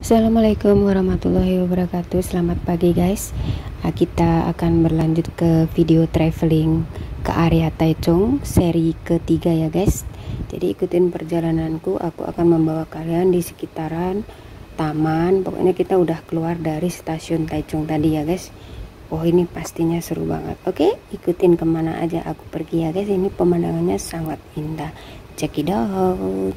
Assalamualaikum warahmatullahi wabarakatuh. Selamat pagi guys. Ah, Kita akan berlanjut ke video traveling ke area Taichung seri ketiga ya guys. Jadi ikutin perjalananku. Aku akan membawa kalian di sekitaran taman. Pokoknya kita udah keluar dari stasiun Taichung tadi ya guys. Oh ini pastinya seru banget. Oke ikutin ke mana aja aku pergi ya guys. Ini pemandangannya sangat indah. Check it out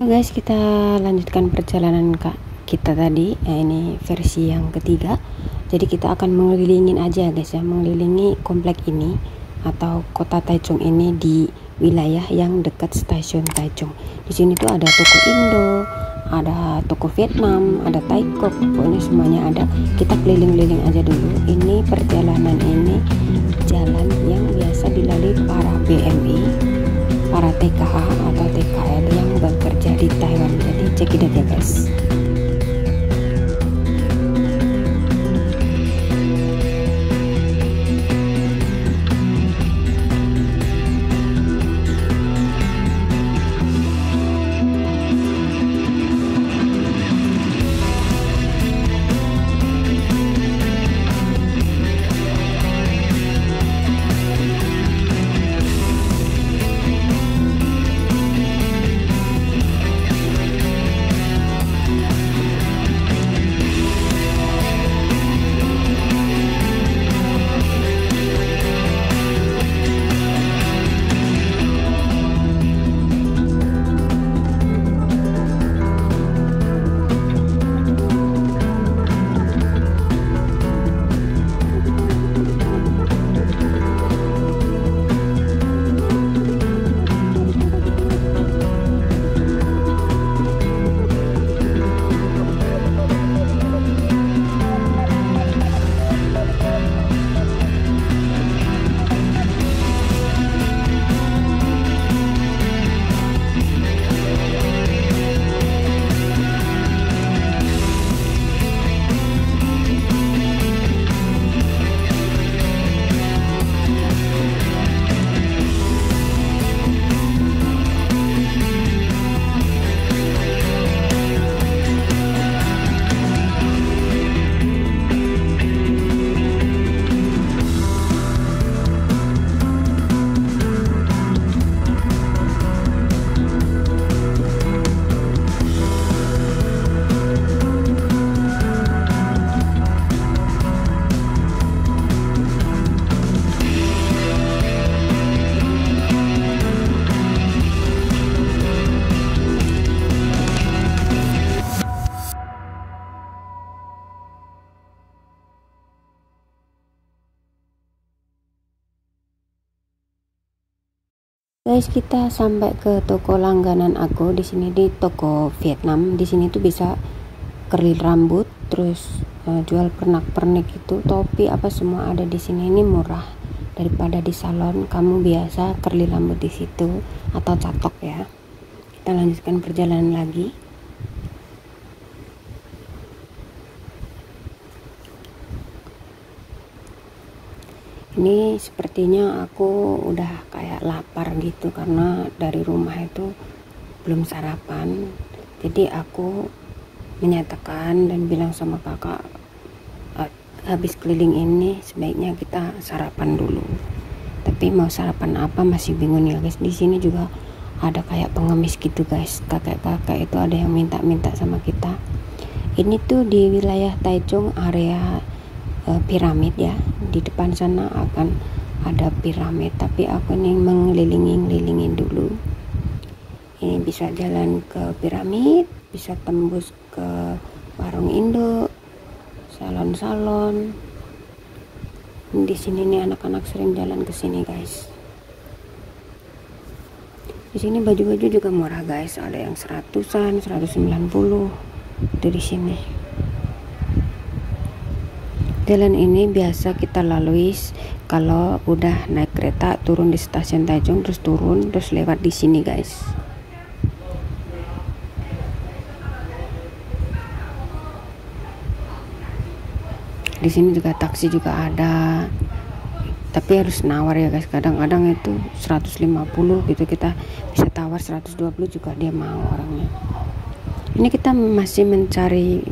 guys kita lanjutkan perjalanan kak kita tadi ya ini versi yang ketiga. Jadi kita akan mengelilingin aja guys ya mengelilingi komplek ini atau kota Taichung ini di wilayah yang dekat stasiun Taichung. Di sini tuh ada toko Indo ada toko Vietnam ada Taikok pokoknya semuanya ada. Kita keliling-keliling aja dulu. Ini perjalanan ini jalan yang biasa dilalui para BMI para TKA atau TKL di Taiwan. Jadi cek ya guys guys kita sampai ke toko langganan aku di sini di toko Vietnam. Di sini tuh bisa keril rambut terus uh, jual pernak-pernik itu. Topi apa semua ada di sini. Ini murah daripada di salon. Kamu biasa kerli rambut di situ atau catok ya. Kita lanjutkan perjalanan lagi ini sepertinya aku udah kayak lapar gitu karena dari rumah itu belum sarapan. Jadi aku menyatakan dan bilang sama kakak habis keliling ini sebaiknya kita sarapan dulu. Tapi mau sarapan apa masih bingung ya guys di sini juga ada kayak pengemis gitu guys. Kakek-kakek itu ada yang minta-minta sama kita. Ini tuh di wilayah Taichung area uh, piramid ya. Di depan sana akan ada piramid tapi aku nih mengelilingi-ngelilingin dulu. Ini bisa jalan ke piramid bisa tembus ke warung Indo salon-salon. Di sini nih anak-anak sering jalan ke sini guys. Di sini baju-baju juga murah guys. Ada yang seratusan 190 dari sini Jalan ini biasa kita lalui kalau udah naik kereta turun di stasiun Tanjung terus turun terus lewat di sini guys. di sini juga taksi juga ada tapi harus nawar ya guys kadang-kadang itu 150 gitu kita bisa tawar 120 juga dia mau orangnya ini kita masih mencari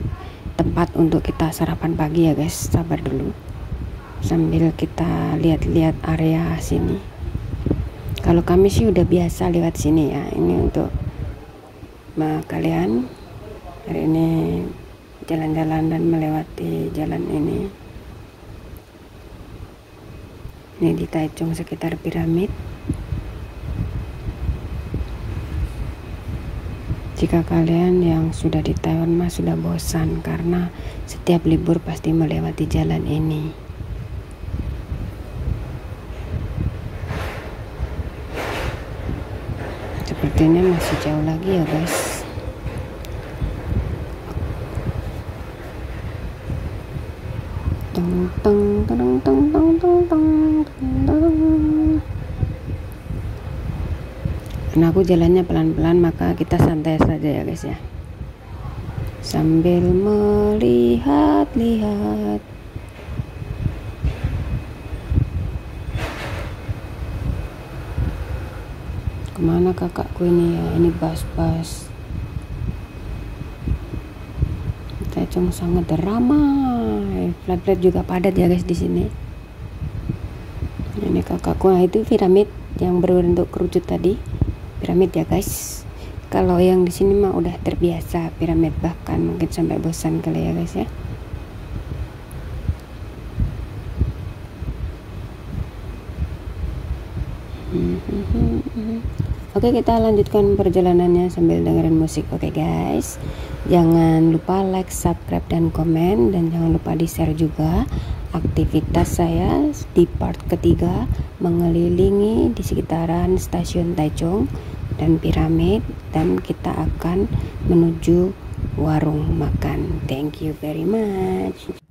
tempat untuk kita sarapan pagi ya guys. Sabar dulu. Sambil kita lihat-lihat area sini. Kalau kami sih udah biasa lewat sini ya. Ini untuk nah, kalian. Hari ini jalan-jalan dan melewati jalan ini. Ini di Taichung sekitar piramid Jika kalian yang sudah di Taiwan mah sudah bosan karena setiap libur pasti melewati jalan ini. Sepertinya masih jauh lagi ya guys. Teng teng teng teng teng teng karena aku jalannya pelan-pelan maka kita santai saja ya guys ya. Sambil melihat-lihat. Ke mana kakakku ini ya? Ini bas-bas. Cuma sangat ramai. Flat-flat juga padat ya guys di sini. Ini kakakku. Nah itu piramid yang berbentuk kerucut tadi piramid ya guys. Kalau yang di sini mah udah terbiasa piramid bahkan mungkin sampai bosan kali ya guys ya. Oke kita lanjutkan perjalanannya sambil dengerin musik. Oke guys. Jangan lupa like, subscribe, dan komen. Dan jangan lupa di share juga Aktivitas saya di part ketiga Mengelilingi di sekitaran stasiun Taichung dan piramid Dan kita akan menuju warung makan. Thank you very much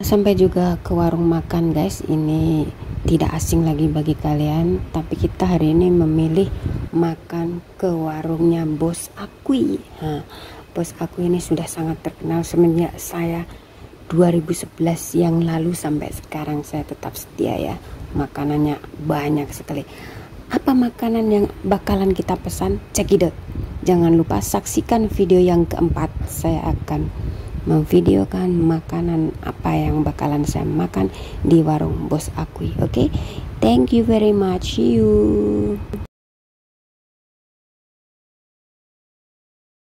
sampai juga ke warung makan guys. Ini tidak asing lagi bagi kalian tapi kita hari ini memilih makan ke warungnya bos Akui. Nah, bos Akui ini sudah sangat terkenal semenjak saya 2011 yang lalu sampai sekarang. Saya tetap setia ya makanannya banyak sekali. Apa makanan yang bakalan kita pesan? Cekidot jangan lupa saksikan video yang keempat. Saya akan memvideokan makanan apa yang bakalan saya makan di warung bos akui oke okay? thank you very much see you